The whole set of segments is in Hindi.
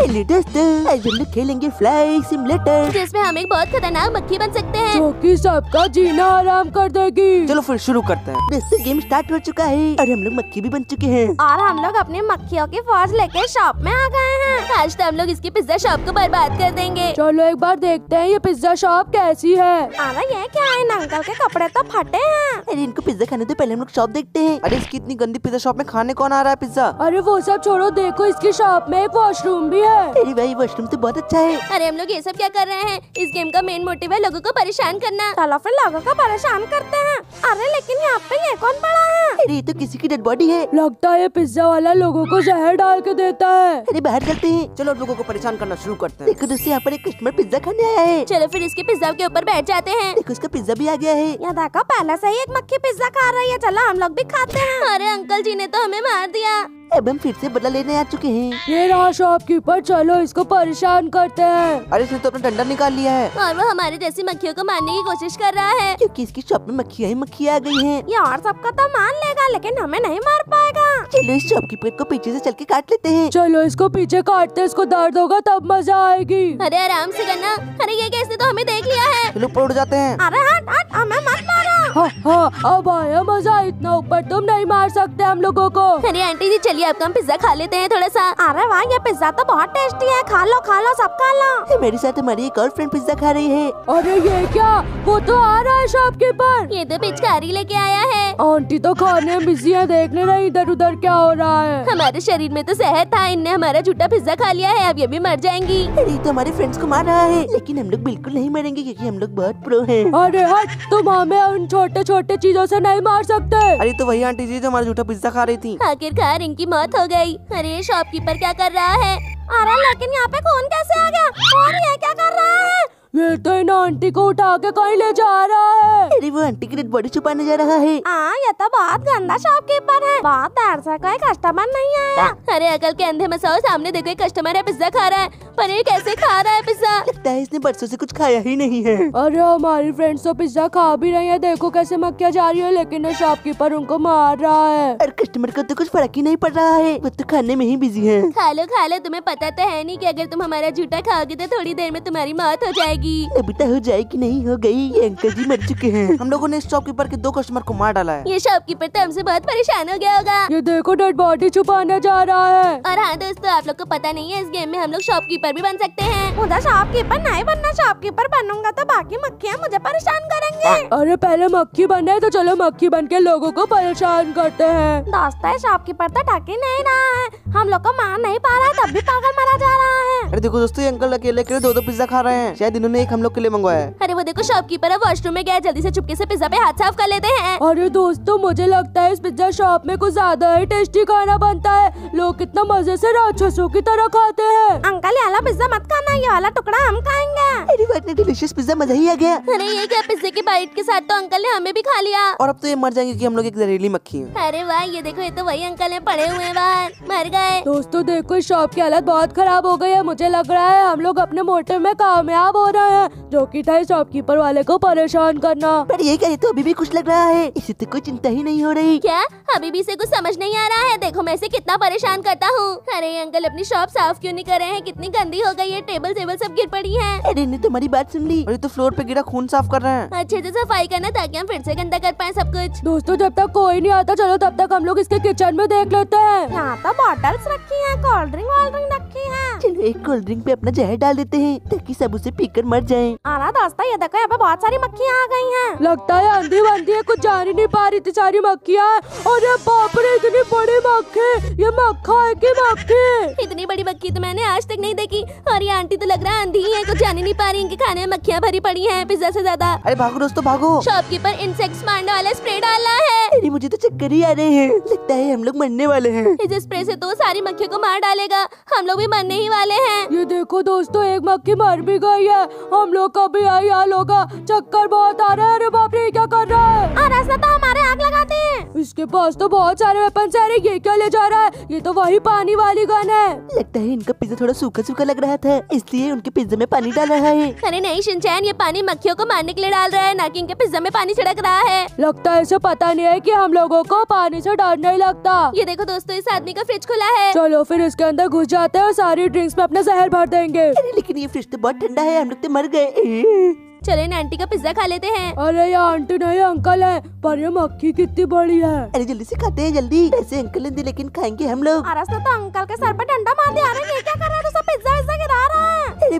हेलो दोस्तों आज हम लोग खेलेंगे फ्लाई सिमुलेटर जिसमें हम एक बहुत खतरनाक मक्खी बन सकते हैं। जो कि सबका जीना आराम कर देगी। चलो फिर शुरू करते हैं। दोस्तों गेम स्टार्ट हो चुका है और हम लोग मक्खी भी बन चुके हैं। और हम लोग अपनी मक्खियों की फौज लेके शॉप में आ गए हैं। आज तो हम लोग इसकी पिज्जा शॉप को बर्बाद कर देंगे। चलो एक बार देखते हैं ये पिज्जा शॉप कैसी है। अरे ये क्या है? इन अंकल के कपड़े तो फटे हैं। अरे इनको पिज्जा खाने तो पहले हम लोग शॉप देखते हैं। अरे इसकी इतनी गंदी पिज्जा शॉप में खाने कौन आ रहा है पिज्जा अरे वो सब छोड़ो देखो इसकी शॉप में एक वॉशरूम भी है। अरे भाई वॉशरूम तो बहुत अच्छा है। अरे हम लोग ये सब क्या कर रहे हैं? इस गेम का मेन मोटिव है लोगों को परेशान करना। चलो फिर लोगों को परेशान करते हैं। अरे लेकिन यहाँ पे ये कौन पड़ा है? अरे ये तो किसी की डेड बॉडी है। लगता है पिज्जा वाला लोगों को जहर डाल के देता है। अरे बाहर चलते हैं। चलो लोगों को परेशान करना शुरू करते हैं। देखो दोस्तों यहाँ पर एक कस्टमर पिज्जा खाने आया है। चलो फिर इसके पिज्जा के ऊपर बैठ जाते हैं। देखो उसका पिज्जा भी आ गया है। यहाँ देखो पहले से ही एक मक्खी पिज्जा खा रही है। चलो हम लोग भी खाते हैं। अरे अंकल जी ने तो हमें मार दिया। अब हम फिर से बदला लेने आ चुके हैं। ये रहा शॉपकीपर चलो इसको परेशान करते हैं। अरे इसने तो अपना डंडा निकाल लिया है। और वो हमारे जैसी मक्खियों को मारने की कोशिश कर रहा है। क्योंकि इसकी शॉप में मक्खिया ही मक्खियाँ आ गई है। ये और सबका तो मान लेगा लेकिन हमें नहीं मार पाएगा। चलो इस शॉपकीपर को पीछे ऐसी चल के काट लेते हैं। चलो इसको पीछे काटते इसको दर्द होगा तब मज़ा आएगी। अरे आराम ऐसी करना। अरे ये कैसे तो हमें देख लिया है। चलो उड़ जाते हैं। अरे हाँ हाँ अब आया मज़ा इतना ऊपर तुम नहीं मार सकते हम लोगो को। अरे आंटी जी चलिए आपका हम पिज्जा खा लेते हैं थोड़ा सा अरे वहाँ ये पिज्जा तो बहुत टेस्टी है। खा लो खा लो सब खा लो। मेरे साथ हमारी एक और फ्रेंड पिज्जा खा रही है। अरे ये क्या? वो तो आ रहा है शॉप शॉपकीपर ये तो पिचकारी लेके आया है। आंटी तो खाने में बिज़ी है देखने रही इधर उधर क्या हो रहा है। हमारे शरीर में तो जहर था इनने हमारा झूठा पिज्जा खा लिया है अब ये भी मर जाएँगी। अरे तो हमारे फ्रेंड्स को मार रहा है लेकिन हम लोग बिल्कुल नहीं मरेंगे क्योंकि हम लोग बहुत प्रो हैं। अरे हट तुम हमें उन छोटे छोटे चीज़ों से नहीं मार सकते। अरे तो वही आंटी जी जो हमारा झूठा पिज्जा खा रही थी। आखिरकार इनकी मौत हो गई। अरे शॉपकीपर क्या कर रहा है? अरे लेकिन यहाँ पे कौन कैसे आ गया? और ये क्या कर है ये तो इन आंटी को उठा के कहीं ले जा रहा है। अरे वो आंटी की डेड बॉडी छुपाने जा रहा है। हाँ ये तो बहुत गंदा शॉपकीपर है। बहुत कोई कस्टमर नहीं आया। अरे अकल के अंधे मसाओ सामने देखो एक कस्टमर है पिज्जा खा रहा है। पर ये कैसे खा रहा है पिज्जा? लगता है इसने बरसों से कुछ खाया ही नहीं है। अरे हमारी फ्रेंड्स तो पिज्जा खा भी रही है। देखो कैसे मक्खियाँ जा रही है लेकिन ये शॉपकीपर उनको मार रहा है। और कस्टमर को तो कुछ फ़र्क ही नहीं पड़ रहा है। वो तो खाने में ही बिज़ी है। खा लो खा लो तुम्हें पता तो है नहीं कि अगर तुम हमारा झूठा खाओगे तो थोड़ी देर में तुम्हारी मौत हो जाएगी। अभी तो हो जाएगी नहीं हो गई ये अंकल जी मर चुके हैं। हम लोगो ने इस शॉपकीपर के दो कस्टमर को मार डाला है। ये शॉपकीपर तो हमसे बहुत परेशान हो गया होगा। ये देखो डेड बॉडी छुपाने जा रहा है। और हाँ दोस्तों आप लोग को पता नहीं है इस गेम में हम लोग शॉपकीपर भी बन सकते हैं। मुझे शॉपकीपर नहीं बनना शॉपकीपर बनूँगा तो बाकी मक्खियाँ मुझे परेशान करेंगे। अरे पहले मक्खी बने तो चलो मक्खी बन के लोगो को परेशान करते हैं। दोस्तों शॉपकीपर तो ढक नहीं रहा है। हम लोग को मार नहीं पा रहा है तब भी पागल मरा जा रहा है। अरे देखो दोस्तों ये अंकल अकेले अकेले दो दो पिज्जा खा रहे हैं। शायद इन्होंने एक हम लोग के लिए मंगवाया है। अरे वो देखो शॉपकीपर है वॉशरूम में गया जल्दी से चुपके से पिज्जा पे हाथ साफ़ कर लेते हैं। अरे दोस्तों मुझे लगता है इस पिज्जा शॉप में कुछ ज़्यादा ही टेस्टी खाना बनता है। लोग कितना मज़े से राक्षसों की तरह खाते हैं। अंकल ये वाला पिज्जा मत खाना ये वाला टुकड़ा हम खाएँगे। अरे वो इतने डिलीशियस पिज्जा मज़ा ही आ गया। अरे ये क्या पिज्जे की बाइट के साथ तो अंकल ने हमें भी खा लिया। और अब तो ये मर जाएँगे कि हम लोग एक जहरीली मक्खी हैं। अरे वाह ये देखो ये तो वही अंकल है पड़े हुए बाहर मर गए। दोस्तों देखो इस शॉप की हालत बहुत खराब हो गई है। मुझे लग रहा है हम लोग अपने मोटिव में कामयाब हो रहे हैं जो की था शॉपकीपर वाले को परेशान करना। पर ये क्या ये तो अभी भी कुछ लग रहा है इसे तो कोई चिंता ही नहीं हो रही। क्या? अभी भी इसे कुछ समझ नहीं आ रहा है? देखो मैं इसे कितना परेशान करता हूँ। अरे अंकल अपनी शॉप साफ़ क्यों नहीं कर रहे हैं? कितनी गंदी हो गई है टेबल टेबल सब गिर पड़ी है। अरे ने तुम्हारी बात सुन ली। और ये तो फ्लोर पे गिरा खून साफ़ कर रहे हैं। अच्छे से सफ़ाई करना ताकि हम फिर से गंदा कर पाए सब कुछ। दोस्तों जब तक कोई नहीं आता चलो तब तक हम लोग इसके किचन में देख लेते हैं। यहाँ तो बॉटल्स रखी है कोल्ड ड्रिंक वोल्ड ड्रिंक रखी है। चलो एक कोल्ड ड्रिंक पे अपना जहर डाल देते हैं ताकि सब उसे पीकर मर जाए। अरे दोस्तों ये देखो यहाँ पे बहुत सारी मक्खियाँ आ गई हैं। लगता है आंधी बंदी है कुछ जान ही नहीं पा रही इतनी सारी मक्खियाँ। और ये बाप रे इतनी बड़ी मक्खी ये मक्खा है की मक्खी? इतनी बड़ी मक्खी तो मैंने आज तक नहीं देखी और ये आंटी तो लग रहा है अंधी है कुछ जान ही नहीं पा रही इनके खाने में मक्खियाँ भरी पड़ी हैं पिज्जा से ज़्यादा। अरे भागो दोस्तों भागो। शॉपकीपर इंसेक्ट्स मारने वाला स्प्रे डाला है। अरे मुझे तो चक्कर ही आ रहे हैं। लगता है हम लोग मरने वाले हैं। इस स्प्रे से तो सारी मक्खियों को मार डालेगा। हम लोग भी मरने ही वाले हैं। ये देखो दोस्तों एक मक्खी मर भी गई है। हम लोग का भी यही हाल होगा। चक्कर बहुत आ रहा है। अरे बाप रे ये क्या कर रहा है? ऐसा तो हमारे इसके पास तो बहुत सारे वेपन है। ये क्या ले जा रहा है? ये तो वही पानी वाली गन है। लगता है इनका पिज्जा थोड़ा सूखा सूखा लग रहा था इसलिए उनके पिज्जा में पानी डाल रहा है। अरे नहीं शिनचैन ये पानी मक्खियों को मारने के लिए डाल रहा है ना कि इनके पिज्जा में पानी छिड़क रहा है। लगता है इसे पता नहीं है की हम लोगो को पानी से डर नहीं लगता। ये देखो दोस्तों इस आदमी का फ्रिज खुला है। चलो फिर इसके अंदर घुस जाते हैं और सारी ड्रिंक्स में अपना जहर भर देंगे। लेकिन ये फ्रिज तो बहुत ठंडा है हम लोग तो मर गए। चलो ना आंटी का पिज्जा खा लेते हैं। अरे ये आंटी नहीं अंकल है। पर ये मक्खी कितनी बड़ी है। अरे जल्दी से खाते हैं जल्दी। ऐसे अंकल लेकिन खाएँगे हम लोग। तो अंकल के सर पर डंडा मार दिया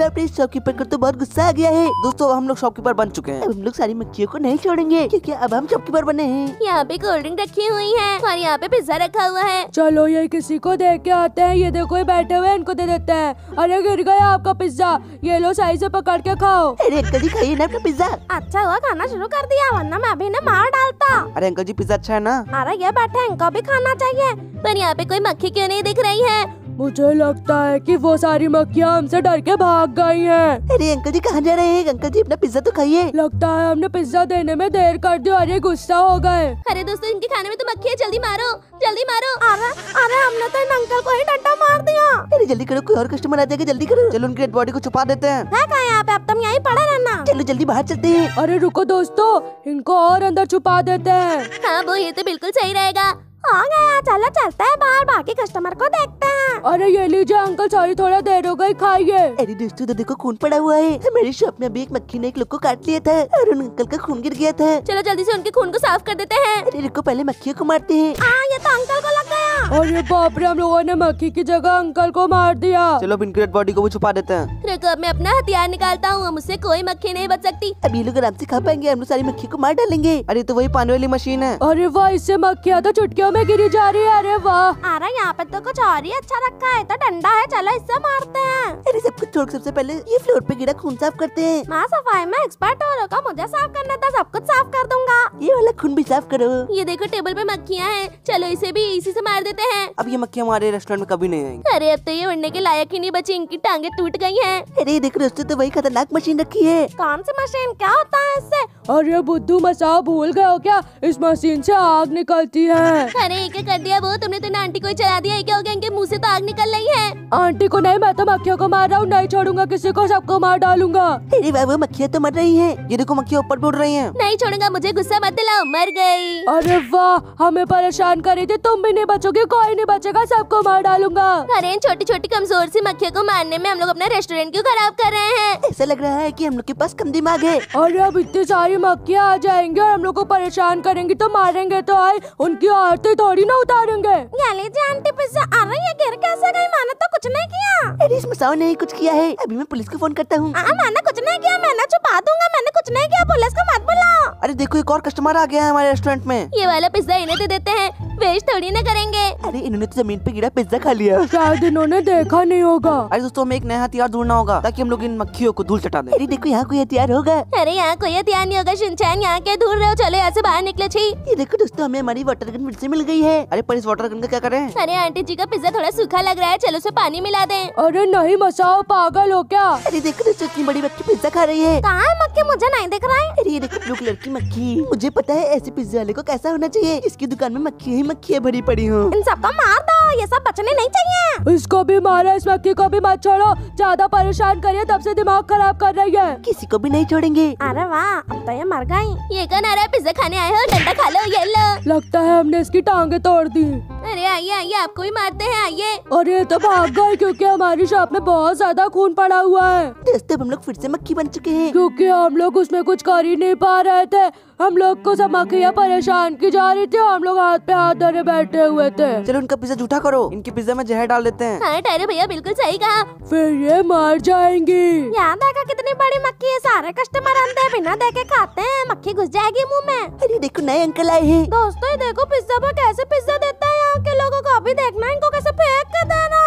है अरे शॉपकीपर को तो बहुत गुस्सा आ गया है। दोस्तों हम लोग शॉपकीपर बन चुके हैं। अब हम लोग सारी मक्खियों को नहीं छोड़ेंगे क्योंकि अब हम शॉपकीपर बने हैं। यहाँ पे कोल्ड ड्रिंक रखी हुई है और यहाँ पे पिज्जा रखा हुआ है। चलो ये किसी को देख के आते हैं। ये देखो ये बैठे हुए इनको दे देते हैं। अरे गिर गया आपका पिज्जा ये लो सही से पकड़ के खाओ। अरे अंकल जी खाइए ना अपना पिज्जा अच्छा हुआ खाना शुरू कर दिया वरना मैं अभी इन्हें मार डालता। अरे अंकल जी पिज्जा अच्छा है ना? अरे ये बैठे इनको भी खाना चाहिए। पर यहाँ पे कोई मक्खी क्यों नहीं दिख रही है? मुझे लगता है कि वो सारी मक्खियाँ हमसे डर के भाग गई हैं। अरे अंकल जी कहाँ जा रहे हैं? अंकल जी अपना पिज्जा तो खाइए। लगता है हमने पिज्जा देने में देर कर दी और ये गुस्सा हो गए। अरे दोस्तों इनके खाने में तो मक्खी है जल्दी मारो जल्दी मारो। अरे अरे हमने तो इन अंकल को ही डंडा मार दिया। अरे जल्दी करो कोई और कस्टमर आ जाएगा जल्दी करो। चलो उनकी डेड बॉडी को छुपा देते हैं। है कहाँ यहाँ पे? अब तुम यहीं पड़े रहना। चलो जल्दी बाहर चलते हैं। अरे रुको दोस्तों इनको और अंदर छुपा देते हैं। हाँ वो ये तो बिल्कुल सही रहेगा। आ गया चलो चलते हैं बाहर बाकी कस्टमर को देखते हैं। अरे ये लीजिए अंकल सॉरी थोड़ा देर हो गई खाइए। अरे दोस्तों तो देखो खून पड़ा हुआ है। मेरे शॉप में अभी एक मक्खी ने एक लोग को काट लिया था और उन अंकल का खून गिर गया था। चलो जल्दी ऐसी उनके खून को साफ़ कर देते हैं। अरे रुको पहले मक्खियों को मारते हैं। आ, ये तो अंकल को लग गया अरे बाप रे हम लोगों ने मक्खी की जगह अंकल को मार दिया। चलो अब इनकी बॉडी को भी छुपा देते हैं। रुको अब मैं अपना हथियार निकालता हूँ मुझसे कोई मक्खी नहीं बच सकती। अब ये लोग आराम से खा पाएँगे हम लोग सारी मक्खी को मार डालेंगे। अरे तो वही पानी वाली मशीन है। अरे वाह इससे मक्खियाँ तो चुटकियों में गिरी जा रही है अरे वाह। अरे यहाँ पे तो कुछ और ही अच्छा रखा है तो डंडा है चलो इससे मारते हैं। अरे सब कुछ छोड़ सबसे पहले ये फ्लोर पे गिरा खून साफ़ करते हैं। मैं सफ़ाई में एक्सपर्ट हो रुको मुझे साफ़ करना था सब कुछ साफ़ कर दूँगा। ये खून भी साफ़ करो। ये देखो टेबल पे मक्खियाँ हैं। चलो इसे भी इसी से मार देते हैं। अब ये मक्खी हमारे रेस्टोरेंट में कभी नहीं आएँगी। अरे अब तो ये उड़ने के लायक ही नहीं बची। इनकी टांगे टूट गई हैं। अरे देखो दोस्तों तो वही खतरनाक मशीन रखी है। कौन सी मशीन क्या होता है इससे? अरे बुद्धू मसा भूल गए हो क्या? इस मशीन से आग निकलती है। अरे ये क्या कर दिया वो। तुमने तो आंटी को ही चला दिया। ये क्या हो गया इनके मुँह से तो आग निकल रही है। आंटी को नहीं मैं तो मक्खियों को मार रहा हूँ। नहीं छोड़ूँगा किसी को सबको मार डालूँगा। अरे वाह वो मक्खियाँ तो मर रही है। ये देखो मक्खियाँ ऊपर उड़ रही है। नहीं छोड़ूँगा मुझे गुस्सा मत दिलाओ। मर गई। अरे वाह हमें परेशान कर रही थी। तुम भी नहीं बचोगे कोई नहीं बचेगा सबको मार डालूँगा। अरे छोटी छोटी कमज़ोर सी मक्खियों को मारने में हम लोग अपना रेस्टोरेंट क्यों खराब कर रहे हैं? ऐसा लग रहा है कि हम लोग के पास कम दिमाग है। अरे अब इतनी सारी मक्खियाँ आ जाएँगी और हम लोग को परेशान करेंगी तो मारेंगे तो आए। उनकी आरती थोड़ी ना उतारेंगे। ये आंटी पिज्जा अरे ये गिर कैसे गई? मैंने तो कुछ नहीं किया। अरे इस मसाओ ने कुछ किया है। अभी मैं पुलिस को फ़ोन करता हूँ। मैंने कुछ नहीं किया मैंने छुपा दूँगा मैंने कुछ नहीं किया पुलिस को मत बुलाओ। अरे देखो एक और कस्टमर आ गया। है हमारे रेस्टोरेंट में। ये वाला पिज्जा इन्हें दे देते हैं। वेस्ट थोड़ी ना करेंगे। अरे इन्होंने तो ज़मीन पे गिरा पिज्जा खा लिया। शायद इन्होंने देखा नहीं होगा। अरे दोस्तों हमें एक नया हथियार ढूंढना होगा ताकि हम लोग इन मक्खियों को धूल चटा दें। अरे देखो यहाँ कोई हथियार होगा। अरे यहाँ कोई ध्यान नहीं होगा। शिनचैन यहाँ के दूर रहो चलो यहाँ से बाहर निकले छी। ये देखो दोस्तों हमें हमारी वाटर गन फिर से मिल गई है। अरे पर इस वाटर गन का क्या करें? अरे आंटी जी का पिज्जा थोड़ा सूखा लग रहा है। चलो उसे पानी मिला दे। अरे नहीं मसाओ पागल हो क्या? अरे देखो दोस्तों इतनी बड़ी मक्खी पिज्जा खा रही है। कहाँ मक्खी? मुझे नहीं दिख रहा है। अरे ये देखो ब्लू कलर की मक्खी। मुझे पता है ऐसे पिज्जा वाले को कैसा होना चाहिए? इसकी दुकान में मक्खी ही मक्खियाँ भरी पड़ी हूँ। इन सबको मार दो ये सब बचने नहीं चाहिए। इसको भी मारा इस मक्खी को भी मत छोड़ो। ज़्यादा परेशान करिए तब से दिमाग खराब कर रही है। किसी को भी नहीं छोड़ेंगे। अरे वाह अब तो ये मर गई। ये कौन आ रहा है? पिज्जा खाने आए हो? डंडा खा लो ये लो। लगता है हमने इसकी टांगे तोड़ दी। अरे आइए आइए आपको भी मारते हैं आइए। और ये तो भाग गए क्योंकि हमारी शॉप में बहुत ज़्यादा खून पड़ा हुआ है। दोस्तों हम लोग फिर से मक्खी बन चुके हैं। क्योंकि हम लोग उसमें कुछ कर ही नहीं पा रहे थे। हम लोग को सब मक्खियाँ परेशान की जा रही थी हम लोग हाथ पे हाथ धरे बैठे हुए थे। चलो इनका पिज्जा झूठा करो इनके पिज्जा में जहर डाल देते हैं। हाँ टायरो भैया बिल्कुल सही कहा। फिर ये मर जाएँगी। यहाँ देखा कितनी बड़ी मक्खी है सारे कस्टमर आते हैं बिना देखे खाते हैं मक्खी घुस जाएगी मुँह में। अरे देखो नए अंकल आए हैं। दोस्तों ये देखो पिज्जा पर कैसे पिज्जा देता है यहाँ के लोगों को अभी देखना इनको कैसे फेंक के देना।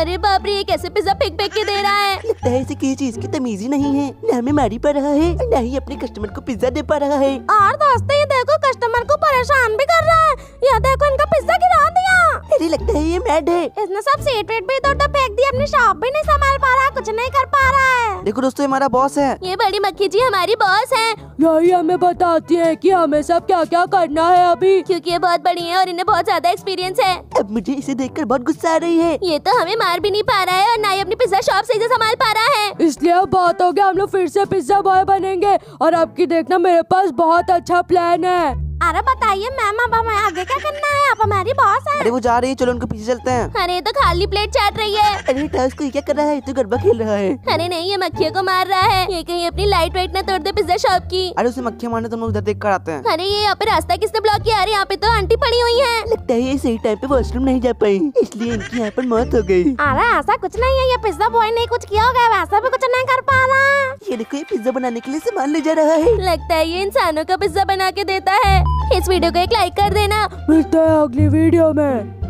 अरे बाप रे ये कैसे पिज्जा फेंक फेंक के दे रहा है? किसी चीज़ की तमीजी ही नहीं है। न हमें मारी पा रहा है न ही अपने कस्टमर को पिज्जा दे पा रहा है। और दोस्तों ये देखो कस्टमर को परेशान भी कर रहा है। ये देखो इनका पिज्जा गिरा दिया। अरे लगता है ये मैड है। इसने सब सीट वेट भी इधर उधर फेंक दिया अपनी शॉप भी नहीं संभाल देखो दोस्तों हमारा बॉस है। ये बड़ी मक्खी जी हमारी बॉस है। यही हमें बताती है कि हमें सब क्या क्या करना है अभी। क्योंकि ये बहुत बड़ी है और इन्हें बहुत ज़्यादा एक्सपीरियंस है। अब मुझे इसे देखकर बहुत गुस्सा आ रही है। ये तो हमें मार भी नहीं पा रहा है और ना ही अपनी पिज्जा शॉप ऐसी संभाल पा रहा है। इसलिए अब बात हो गया हम लोग फिर से पिज्जा बॉय बनेंगे। और अब की देखना मेरे पास बहुत अच्छा प्लान है। अरे बताइए मैम अब हमें आगे क्या करना है? आप हमारी बॉस है। अरे वो जा रही है चलो उनके पीछे चलते हैं। अरे तो खाली प्लेट चाट रही है। अरे टास्क को क्या कर रहा है तो गरबा खेल रहा है। अरे नहीं ये मक्खियों को मार रहा है। ये कहीं अपनी लाइट वाइट ना तोड़ दे पिज्जा शॉप की। अरे उसे मक्खियाँ मारने तो हम उधर देख कर आते हैं। अरे ये यहाँ पे रास्ता किसने ब्लॉक किया? अरे यहाँ पे तो आंटी पड़ी हुई है। लगता है ये सही टाइम पे वॉशरूम नहीं जा पाई। इसलिए इनकी यहाँ पर मौत हो गई। अरे ऐसा कुछ नहीं है ये पिज्जा बॉय ने कुछ किया होगा वैसा भी कुछ नहीं कर पा रहा। ये देखो ये पिज्जा बनाने के लिए सामान ले जा रहा है। लगता है ये इंसानों का पिज्जा बना के देता है। इस वीडियो को एक लाइक कर देना। मिलते हैं अगली वीडियो में।